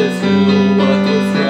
is who, what was right.